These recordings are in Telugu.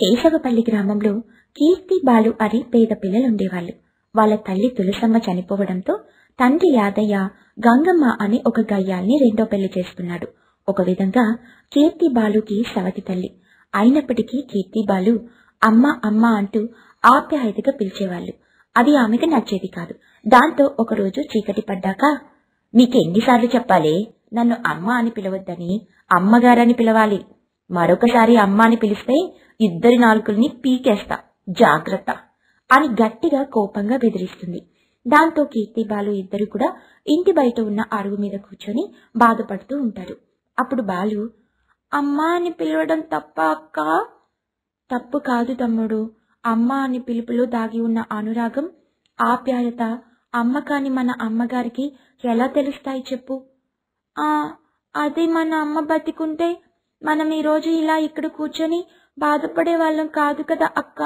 కేశవపల్లి గ్రామంలో కీర్తి బాలు అని పేద పిల్లలుండేవాళ్ళు. వాళ్ళ తల్లి తులసమ్మ చనిపోవడంతో తండ్రి యాదయ్య గంగమ్మ అనే ఒక గయ్యాల్ని రెండో పెళ్ళి చేసుకున్నాడు. ఒక విధంగా కీర్తి బాలుకి సవతి తల్లి. అయినప్పటికీ కీర్తి బాలు అమ్మ అమ్మ అంటూ ఆప్యాయతగా పిలిచేవాళ్ళు. అది ఆమెకు నచ్చేది కాదు. దాంతో ఒకరోజు చీకటి పడ్డాక నీకెన్నిసార్లు చెప్పాలి? నన్ను అమ్మ అని పిలవద్దని అమ్మగారని పిలవాలి. మరొకసారి అమ్మ అని పిలిస్తే ఇద్దరి నాలుకల్ని పీకేస్తా జాగ్రత్త అని గట్టిగా కోపంగా బెదిరిస్తుంది. దాంతో కీర్తి బాలు ఇద్దరు కూడా ఇంటి బయట ఉన్న అరుగు మీద కూర్చొని బాధపడుతూ ఉంటారు. అప్పుడు బాలు అమ్మా అని పిలవడం తప్ప అక్క? తప్పు కాదు తమ్ముడు. అమ్మ అని పిలుపులో దాగి ఉన్న అనురాగం ఆప్యాయత అమ్మ కాని మన అమ్మగారికి ఎలా తెలుస్తాయి చెప్పు? ఆ అది మన అమ్మ బతికుంటే మనం ఈరోజు ఇలా ఇక్కడ కూర్చొని బాధపడే వాళ్ళం కాదు కదా అక్క?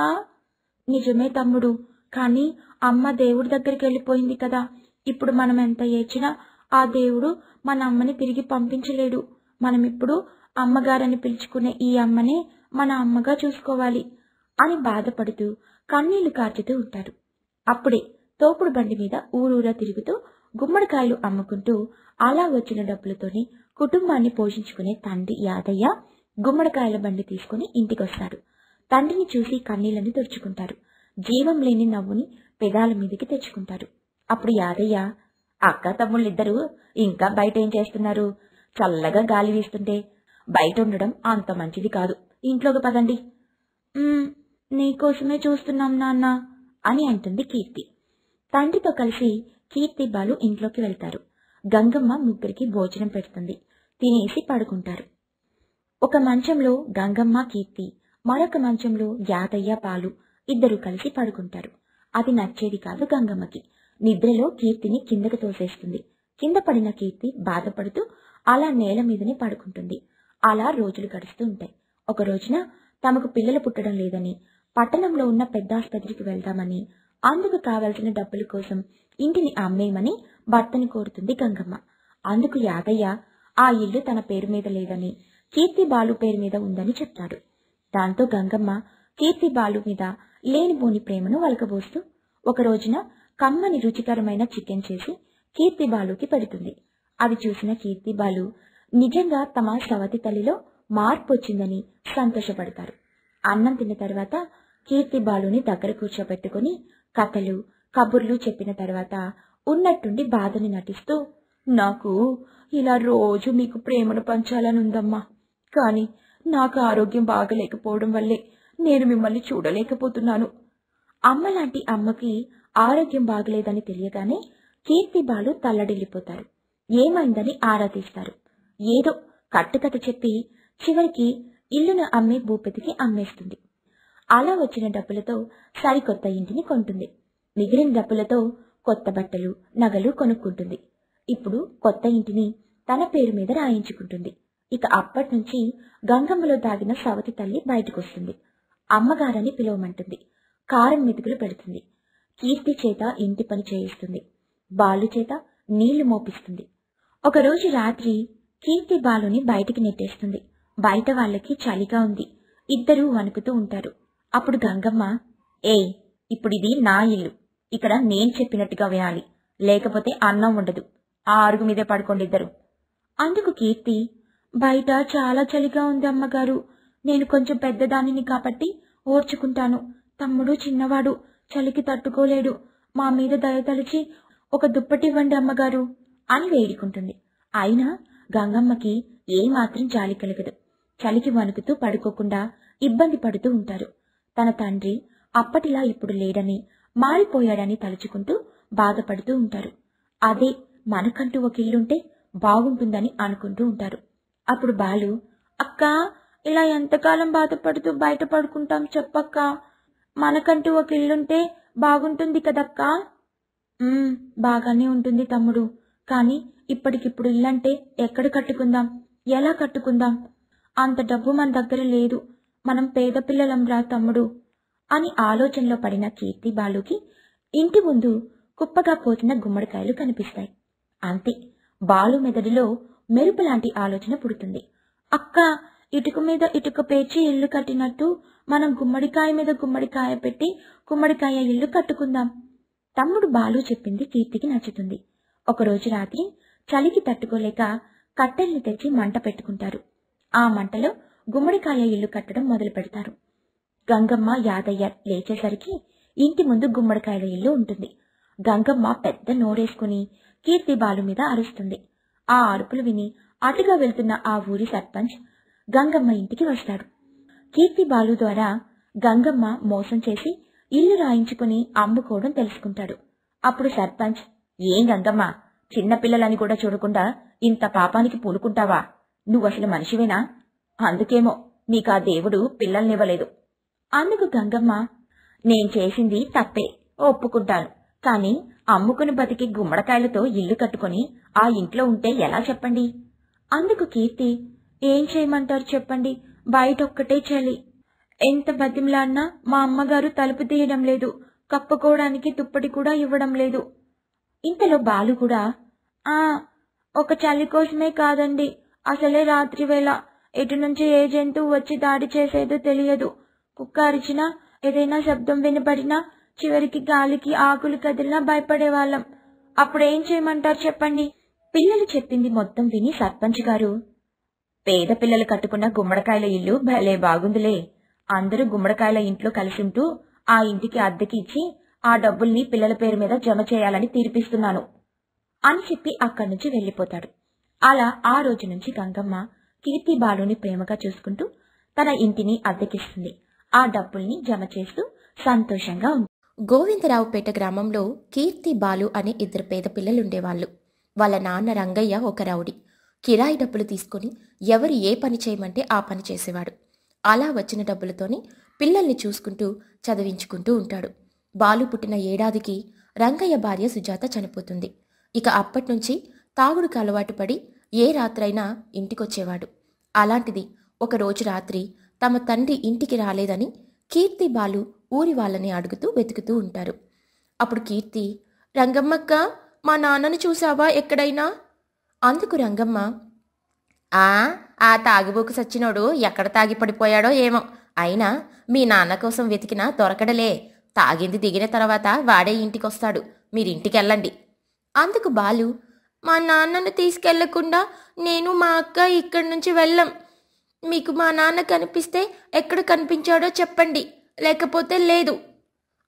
నిజమే తమ్ముడు కానీ అమ్మ దేవుడి దగ్గరికి వెళ్ళిపోయింది కదా. ఇప్పుడు మనం ఎంత ఏడ్చినా ఆ దేవుడు మన అమ్మని తిరిగి పంపించలేడు. మనం ఇప్పుడు అమ్మగారని పిలుచుకునే ఈ అమ్మనే మన అమ్మగా చూసుకోవాలి అని బాధపడుతూ కన్నీళ్ళు కార్చుతూ ఉంటారు. అప్పుడే తోపుడు బండి మీద ఊరూరా తిరుగుతూ గుమ్మడికాయలు అమ్ముకుంటూ అలా వచ్చిన డబ్బులతోనే కుటుంబాన్ని పోషించుకునే తండ్రి యాదయ్య గుమ్మడికాయల బండి తీసుకుని ఇంటికొస్తాడు తండ్రిని చూసి కన్నీళ్ళను తుడుచుకుంటారు. జీవం లేని నవ్వుని పెదాల మీదకి తెచ్చుకుంటారు. అప్పుడు యాదయ్య అక్క తమ్ముళ్ళిద్దరూ ఇంకా బయట ఏం చేస్తున్నారు? చల్లగా గాలి వీస్తుంటే బయట ఉండడం అంత మంచిది కాదు. ఇంట్లోకి పదండి. నీకోసమే చూస్తున్నాం నాన్న అని అంటుంది కీర్తి. తండ్రితో కలిసి కీర్తి బాలు ఇంట్లోకి వెళ్తారు. గంగమ్మ ముగ్గురికి భోజనం పెడుతుంది. తినేసి పడుకుంటారు. ఒక మంచంలో గంగమ్మ కీర్తి మరొక మంచంలో యాదయ్య పాలు ఇద్దరు కలిసి పడుకుంటారు. అది నచ్చేది కాదు గంగమ్మకి. నిద్రలో కీర్తిని కిందకు తోసేస్తుంది. కింద పడిన కీర్తి బాధపడుతూ అలా నేల మీదనే పడుకుంటుంది. అలా రోజులు గడుస్తూ ఉంటాయి. ఒక రోజున తమకు పిల్లలు పుట్టడం లేదని పట్టణంలో ఉన్న పెద్ద ఆసుపత్రికి వెళ్దామని అందుకు కావలసిన డబ్బుల కోసం ఇంటిని అమ్మేయమని భర్తని కోరుతుంది గంగమ్మ. అందుకు యాదయ్య ఆ ఇల్లు తన పేరు మీద లేదని కీర్తి బాలు పేరు మీద ఉందని చెప్తాడు దాంతో గంగమ్మ కీర్తి బాలు మీద లేనిపోని ప్రేమను వలకబోస్తూ ఒక రోజున కమ్మని రుచికరమైన చికెన్ చేసి కీర్తి బాలుకి పెడుతుంది. అది చూసిన కీర్తి బాలు నిజంగా తమ సవతి తల్లిలో మార్పు వచ్చిందని సంతోషపడతారు. అన్నం తిన్న తర్వాత కీర్తి బాలుని దగ్గర కూర్చోబెట్టుకుని కథలు కబుర్లు చెప్పిన తర్వాత ఉన్నట్టుండి బాధని నటిస్తూ నాకు ఇలా రోజు మీకు ప్రేమను పంచాలని ఉందమ్మా కానీ నాకు ఆరోగ్యం బాగలేకపోవడం వల్లే నేను మిమ్మల్ని చూడలేకపోతున్నాను. అమ్మ లాంటి అమ్మకి ఆరోగ్యం బాగలేదని తెలియగానే కీర్తి బాలు తల్లడిల్లిపోతారు. ఏమైందని ఆరా తీస్తారు. ఏదో కట్టుకథ చెప్పి చివరికి ఇల్లును అమ్మే భూపతికి అమ్మేస్తుంది. అలా వచ్చిన డబ్బులతో సరికొత్త ఇంటిని కొంటుంది. మిగిలిన డబ్బులతో కొత్త బట్టలు నగలు కొనుక్కుంటుంది. ఇప్పుడు కొత్త ఇంటిని తన పేరు మీద రాయించుకుంటుంది. ఇక అప్పటినుంచి గంగమ్మలో దాగిన సవతి తల్లి బయటకొస్తుంది. అమ్మగారని పిలవమంటుంది. కారం మెతుకులు పెడుతుంది. కీర్తి చేత ఇంటి పని చేయిస్తుంది. బాలు చేత నీళ్ళు మోపిస్తుంది. ఒకరోజు రాత్రి కీర్తి బాలుని బయటికి నెట్టేస్తుంది. బయట వాళ్ళకి చలిగా ఉంది. ఇద్దరూ వణుకుతూ ఉంటారు. అప్పుడు గంగమ్మ ఏ ఇప్పుడు ఇది నా ఇల్లు. ఇక్కడ నేను చెప్పినట్టుగా వినాలి. లేకపోతే అన్నం ఉండదు. ఆ అరుగు మీదే పడుకోండి ఇద్దరు అందుకు కీర్తి బయట చాలా చలిగా ఉంది అమ్మగారు. నేను కొంచెం పెద్దదానిని కాబట్టి ఓర్చుకుంటాను. తమ్ముడు చిన్నవాడు చలికి తట్టుకోలేడు. మా మీద దయతలిచి ఒక దుప్పటివ్వండి అమ్మగారు అని వేడుకుంటుంది. అయినా గంగమ్మకి ఏమాత్రం జాలి కలగదు. చలికి వణుకుతూ పడుకోకుండా ఇబ్బంది పడుతూ ఉంటారు. తన తండ్రి అప్పటిలా ఇప్పుడు లేడని మారిపోయాడని తలుచుకుంటూ బాధపడుతూ ఉంటారు. అదే మనకంటూ ఒక ఇల్లుంటే బాగుంటుందని అనుకుంటూ ఉంటారు. అప్పుడు బాలు అక్క ఇలా ఎంతకాలం బాధపడుతూ బయట పడుకుంటాం చెప్పక్క? మనకంటూ ఒక ఇల్లుంటే బాగుంటుంది కదక్కా? బాగానే ఉంటుంది తమ్ముడు. కానీ ఇప్పటికిప్పుడు ఇల్లంటే ఎక్కడ కట్టుకుందాం? ఎలా కట్టుకుందాం? అంత డబ్బు మన దగ్గర లేదు. మనం పేద పిల్లలం రా తమ్ముడు. అని ఆలోచనలో పడిన కీర్తి బాలుకి ఇంటి ముందు కుప్పగా పోతున్న గుమ్మడికాయలు కనిపిస్తాయి. అంతే బాలు మెదడులో మెరుపు లాంటి ఆలోచన పుడుతుంది. అక్క ఇటుక మీద ఇటుక పేర్చి ఇల్లు కట్టినట్టు మనం గుమ్మడికాయ మీద గుమ్మడికాయ పెట్టి గుమ్మడికాయ ఇల్లు కట్టుకుందాం. తమ్ముడు బాలు చెప్పింది కీర్తికి నచ్చుతుంది. ఒకరోజు రాత్రి చలికి తట్టుకోలేక కట్టెల్ని తెచ్చి మంట పెట్టుకుంటారు. ఆ మంటలో గుమ్మడికాయ ఇల్లు కట్టడం మొదలు పెడతారు గంగమ్మ యాదయ్య లేచేసరికి ఇంటి ముందు గుమ్మడికాయల ఇల్లు ఉంటుంది. గంగమ్మ పెద్ద నోరేసుకుని కీర్తి బాలు మీద అరుస్తుంది. ఆ అరుపులు విని అటుగా వెళ్తున్న ఆ ఊరి సర్పంచ్ గంగమ్మ ఇంటికి వస్తాడు. కీర్తి బాలు ద్వారా గంగమ్మ మోసం చేసి ఇల్లు రాయించుకుని అమ్ముకోవడం తెలుసుకుంటాడు. అప్పుడు సర్పంచ్ ఏం గంగమ్మ చిన్నపిల్లలని కూడా చూడకుండా ఇంత పాపానికి పూనుకుంటావా? నువ్వసలు మనిషివేనా? అందుకేమో నీకా దేవుడు పిల్లల్నివ్వలేదు. అందుకు గంగమ్మ నేను చేసింది తప్పే ఒప్పుకుంటాను. కాని అమ్ముకుని బతికి గుమ్మడికాయలతో ఇల్లు కట్టుకొని ఆ ఇంట్లో ఉంటే ఎలా చెప్పండి? అందుకు కీర్తి ఏం చేయమంటారు చెప్పండి బయట ఒక్కటే చలి. ఎంత బతిమలాడినా మా అమ్మగారు తలుపు తీయడం లేదు కప్పుకోవడానికి తుప్పటి కూడా ఇవ్వడం లేదు. ఇంతలో బాలు కూడా ఆ ఒక చలి కోసమే కాదండి అసలే రాత్రి వేళ ఎటు నుంచి ఏ జంతువు వచ్చి దాడి చేసేదో తెలియదు. కుక్క అరిచినా ఏదైనా శబ్దం వినపడినా చివరికి గాలికి ఆకులు కదిలినా భయపడేవాళ్ళం. అప్పుడేం చేయమంటారు చెప్పండి? పిల్లలు చెప్పింది మొత్తం విని సర్పంచ్ గారు పేద పిల్లలు కట్టుకున్న గుమ్మడికాయల ఇల్లు భలే బాగుందిలే. అందరూ గుమ్మడికాయల ఇంట్లో కలిసింటూ ఆ ఇంటికి అద్దెకి ఇచ్చి ఆ డబ్బుల్ని పిల్లల పేరు మీద జమ చేయాలని తీర్పిస్తున్నాను అని చెప్పి అక్కడి నుంచి వెళ్ళిపోతాడు అలా ఆ రోజు నుంచి గంగమ్మ కీర్తి బాలుని ప్రేమగా చూసుకుంటూ తన ఇంటిని అద్దెకిస్తుంది. ఆ డబ్బుల్ని జమ చేస్తూ సంతోషంగా ఉంది గోవిందరావుపేట గ్రామంలో కీర్తి బాలు అనే ఇద్దరు పేద పిల్లలుండేవాళ్ళు. వాళ్ళ నాన్న రంగయ్య ఒక రౌడీ. కిరాయి డబ్బులు తీసుకుని ఎవరు ఏ పని చేయమంటే ఆ పని చేసేవాడు. అలా వచ్చిన డబ్బులతోనే పిల్లల్ని చూసుకుంటూ చదివించుకుంటూ ఉంటాడు. బాలు పుట్టిన ఏడాదికి రంగయ్య భార్య సుజాత చనిపోతుంది. ఇక అప్పట్నుంచి తాగుడుకు అలవాటు పడి ఏ రాత్రైనా ఇంటికొచ్చేవాడు. అలాంటిది ఒకరోజు రాత్రి తమ తండ్రి ఇంటికి రాలేదని కీర్తి బాలు ఊరి వాళ్ళని అడుగుతూ వెతుకుతూ ఉంటారు. అప్పుడు కీర్తి రంగమ్మక్క మా నాన్నను చూసావా ఎక్కడైనా? అందుకు రంగమ్మ ఆ ఆ తాగిబోకు సచ్చినోడు ఎక్కడ తాగి పడిపోయాడో ఏమో. అయినా మీ నాన్న కోసం వెతికినా దొరకడలే. తాగింది దిగిన తర్వాత వాడే ఇంటికొస్తాడు. మీరింటికెళ్ళండి. అందుకు బాలు మా నాన్నను తీసుకెళ్ళకుండా నేను మా అక్క ఇక్కడి నుంచి వెళ్ళం. మీకు మా నాన్న కనిపిస్తే ఎక్కడ కనిపించాడో చెప్పండి. లేకపోతే లేదు.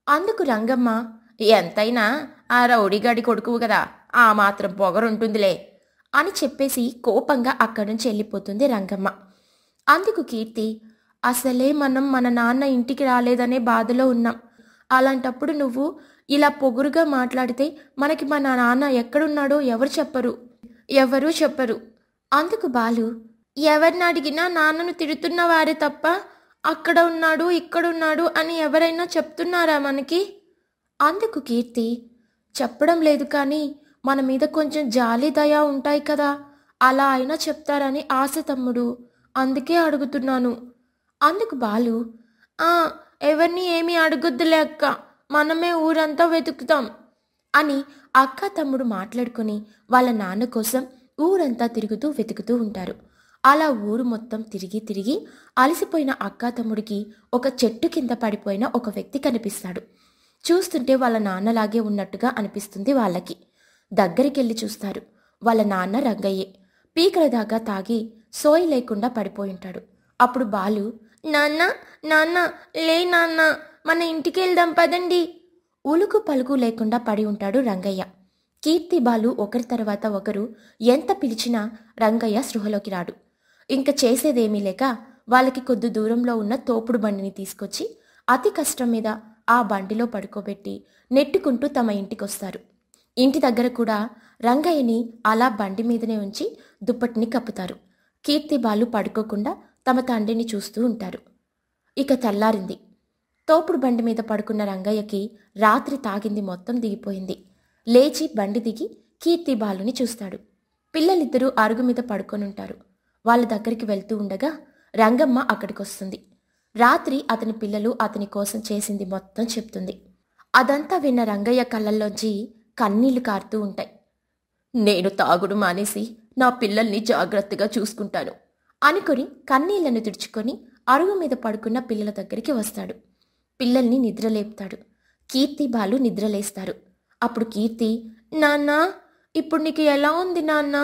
అందుకు రంగమ్మ ఎంతైనా ఆ రౌడీగాడి కొడుకువు కదా ఆ మాత్రం పొగరుంటుందిలే అని చెప్పేసి కోపంగా అక్కడి నుంచి వెళ్ళిపోతుంది రంగమ్మ. అందుకు కీర్తి అసలే మనం మన నాన్న ఇంటికి రాలేదనే బాధలో ఉన్నాం. అలాంటప్పుడు నువ్వు ఇలా పొగురుగా మాట్లాడితే మనకి మన నాన్న ఎక్కడున్నాడో ఎవరు చెప్పరు. ఎవరూ చెప్పరు. అందుకు బాలు ఎవరిని అడిగినా నాన్నను తిడుతున్న వారే తప్ప అక్కడ ఉన్నాడు ఇక్కడ ఉన్నాడు అని ఎవరైనా చెప్తున్నారా మనకి? అందుకు కీర్తి చెప్పడం లేదు కానీ మన మీద కొంచెం జాలి దయా ఉంటాయి కదా. అలా అయినా చెప్తారని ఆశ తమ్ముడు. అందుకే అడుగుతున్నాను. అందుకు బాలు ఆ ఎవరిని ఏమీ అడగొద్దులే అక్క. మనమే ఊరంతా వెతుకుతాం అని అక్క తమ్ముడు మాట్లాడుకుని వాళ్ళ నాన్న కోసం ఊరంతా తిరుగుతూ వెతుకుతూ ఉంటారు. అలా ఊరు మొత్తం తిరిగి తిరిగి అలసిపోయిన అక్క తమ్ముడికి ఒక చెట్టు కింద పడిపోయిన ఒక వ్యక్తి కనిపిస్తాడు. చూస్తుంటే వాళ్ళ నాన్నలాగే ఉన్నట్టుగా అనిపిస్తుంది వాళ్ళకి. దగ్గరికెళ్ళి చూస్తారు. వాళ్ళ నాన్న రంగయ్యే. పీకల దాకా తాగి సోయి లేకుండా పడిపోయి ఉంటాడు. అప్పుడు బాలు నాన్న నాన్న లే నాన్న మన ఇంటికి వెళ్దాం పదండి. ఉలుకు పలుకు లేకుండా పడి ఉంటాడు రంగయ్య. కీర్తి బాలు ఒకరి తర్వాత ఒకరు ఎంత పిలిచినా రంగయ్య స్పృహలోకి రాడు. ఇంక చేసేదేమీ లేక వాళ్ళకి కొద్ది దూరంలో ఉన్న తోపుడు బండిని తీసుకొచ్చి అతి కష్టం మీద ఆ బండిలో పడుకోబెట్టి నెట్టుకుంటూ తమ ఇంటికొస్తారు. ఇంటి దగ్గర కూడా రంగయ్యని అలా బండి మీదనే ఉంచి దుప్పటిని కప్పుతారు. కీర్తి బాలు పడుకోకుండా తమ తండ్రిని చూస్తూ ఉంటారు. ఇక తెల్లారింది. తోపుడు బండి మీద పడుకున్న రంగయ్యకి రాత్రి తాగింది మొత్తం దిగిపోయింది. లేచి బండి దిగి కీర్తి బాలుని చూస్తాడు. పిల్లలిద్దరూ అరుగు మీద పడుకొనుంటారు. వాళ్ళ దగ్గరికి వెళ్తూ ఉండగా రంగమ్మ అక్కడికొస్తుంది. రాత్రి అతని పిల్లలు అతని కోసం చేసింది మొత్తం చెప్తుంది. అదంతా విన్న రంగయ్య కళ్ళల్లోంచి కన్నీళ్ళు కారుతూ ఉంటాయి. నేను తాగుడు మానేసి నా పిల్లల్ని జాగ్రత్తగా చూసుకుంటాను అనుకొని కన్నీళ్ళను తుడుచుకొని అరుగు మీద పడుకున్న పిల్లల దగ్గరికి వస్తాడు. పిల్లల్ని నిద్రలేపుతాడు. కీర్తి బాలు నిద్రలేస్తారు. అప్పుడు కీర్తి నాన్న ఇప్పుడు నీకు ఎలా ఉంది నాన్న?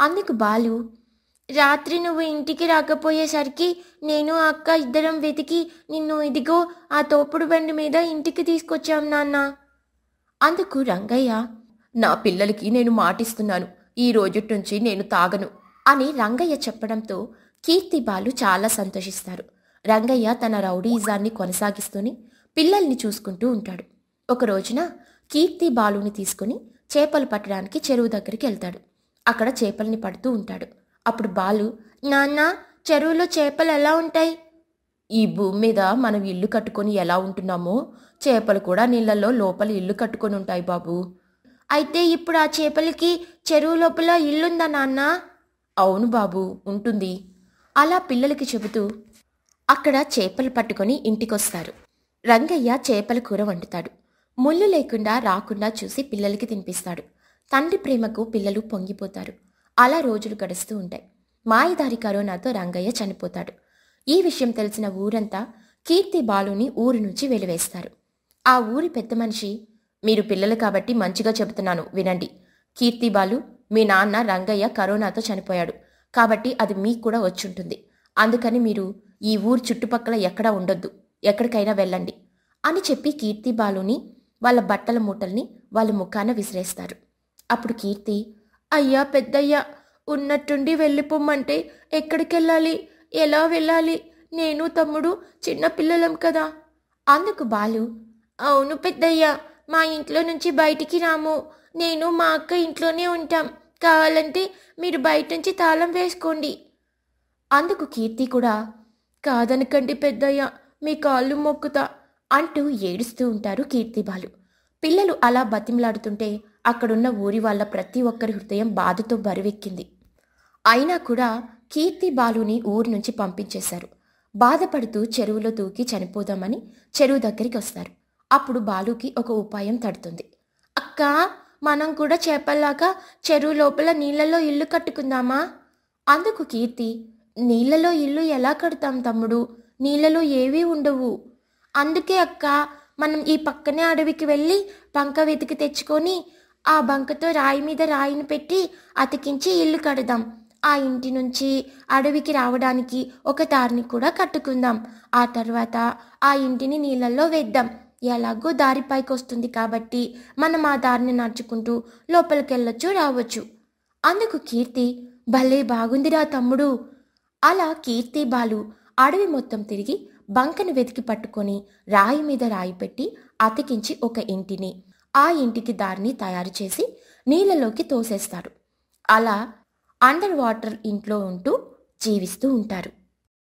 అందుకు బాలు రాత్రి నువ్వు ఇంటికి రాకపోయేసరికి నేను అక్క ఇద్దరం వెతికి నిన్ను ఇదిగో ఆ తోపుడు బండి మీద ఇంటికి తీసుకొచ్చాం నాన్న. అందుకు రంగయ్య నా పిల్లలకి నేను మాటిస్తున్నాను. ఈ రోజుటి నుంచి నేను తాగను అని రంగయ్య చెప్పడంతో కీర్తి బాలు చాలా సంతోషిస్తారు. రంగయ్య తన రౌడీజాన్ని కొనసాగిస్తూనే పిల్లల్ని చూసుకుంటూ ఉంటాడు. ఒక రోజున కీర్తి బాలుని తీసుకుని చేపలు పట్టడానికి చెరువు దగ్గరికి వెళ్తాడు. అక్కడ చేపల్ని పడుతూ ఉంటాడు. అప్పుడు బాలు నాన్న చెరువులో చేపలు ఎలా ఉంటాయి? ఈ భూమి మీద మనం ఇల్లు కట్టుకొని ఎలా ఉంటున్నామో? చేపలు కూడా నీళ్ళల్లో లోపల ఇల్లు కట్టుకొని ఉంటాయి బాబు. అయితే ఇప్పుడు ఆ చేపలకి చెరువు లోపల ఇల్లుందా నాన్న? అవును బాబు ఉంటుంది. అలా పిల్లలకి చెబుతూ అక్కడ చేపలు పట్టుకొని ఇంటికొస్తారు. రంగయ్య చేపల కూర వండుతాడు. ముళ్ళు లేకుండా రాకుండా చూసి పిల్లలకి తినిపిస్తాడు. తండ్రి ప్రేమకు పిల్లలు పొంగిపోతారు. అలా రోజులు గడుస్తూ ఉంటాయి. మాయదారి కరోనాతో రంగయ్య చనిపోతాడు. ఈ విషయం తెలిసిన ఊరంతా కీర్తి బాలుని ఊరి నుంచి వెలివేస్తారు. ఆ ఊరి పెద్ద మనిషి మీరు పిల్లలు కాబట్టి మంచిగా చెబుతున్నాను వినండి. కీర్తి బాలు మీ నాన్న రంగయ్య కరోనాతో చనిపోయాడు. కాబట్టి అది మీకు కూడా వచ్చుంటుంది. అందుకని మీరు ఈ ఊరు చుట్టుపక్కల ఎక్కడా ఉండొద్దు. ఎక్కడికైనా వెళ్ళండి. అని చెప్పి కీర్తి బాలుని వాళ్ళ బట్టల మూటల్ని వాళ్ళ ముఖాన విసిరేస్తారు. అప్పుడు కీర్తి అయ్యా పెద్దయ్యా ఉన్నట్టుండి వెళ్ళిపోమ్మంటే ఎక్కడికెళ్ళాలి? ఎలా వెళ్ళాలి? నేను తమ్ముడు చిన్న పిల్లలం కదా. అందుకు బాలు అవును పెద్దయ్యా మా ఇంట్లో నుంచి బయటికి రాము. నేను మా అక్క ఇంట్లోనే ఉంటాం. కావాలంటే మీరు బయట నుంచి తాళం వేసుకోండి. అందుకు కీర్తి కూడా కాదనకండి పెద్దయ్య మీ కాళ్ళు మొక్కుతా అంటూ ఏడుస్తూ ఉంటారు కీర్తి బాలు. పిల్లలు అలా బతిమలాడుతుంటే అక్కడున్న ఊరి వాళ్ళ ప్రతి ఒక్కరి హృదయం బాధతో బరువెక్కింది. అయినా కూడా కీర్తి బాలుని ఊరు నుంచి పంపించేశారు. బాధపడుతూ చెరువులో దూకి చనిపోదామని చెరువు దగ్గరికి వస్తారు. అప్పుడు బాలుకి ఒక ఉపాయం తడుతుంది. అక్క మనం కూడా చేపల్లాగా చెరువు లోపల నీళ్ళలో ఇల్లు కట్టుకుందామా? అందుకు కీర్తి నీళ్ళలో ఇల్లు ఎలా కడతాం తమ్ముడు? నీళ్ళలో ఏవీ ఉండవు. అందుకే అక్క మనం ఈ పక్కనే అడవికి వెళ్ళి పంక వెతికి తెచ్చుకొని ఆ బంకతో రాయి మీద రాయిని పెట్టి అతికించి ఇల్లు కడదాం. ఆ ఇంటి నుంచి అడవికి రావడానికి ఒక దారిని కూడా కట్టుకుందాం. ఆ తర్వాత ఆ ఇంటిని నీళ్ళల్లో వేద్దాం. ఎలాగో దారి పైకి వస్తుంది కాబట్టి మనం ఆ దారిని నడుచుకుంటూ లోపలికి వెళ్ళొచ్చు రావచ్చు. అందుకు కీర్తి భలే బాగుందిరా తమ్ముడు. అలా కీర్తి బాలు అడవి మొత్తం తిరిగి బంకను వెతికి పట్టుకొని రాయి మీద రాయి పెట్టి అతికించి ఒక ఇంటిని ఆ ఇంటికి దారిని తయారు చేసి నీళ్ళలోకి తోసేస్తారు. అలా అండర్ వాటర్ ఇంట్లో ఉంటూ జీవిస్తూ ఉంటారు.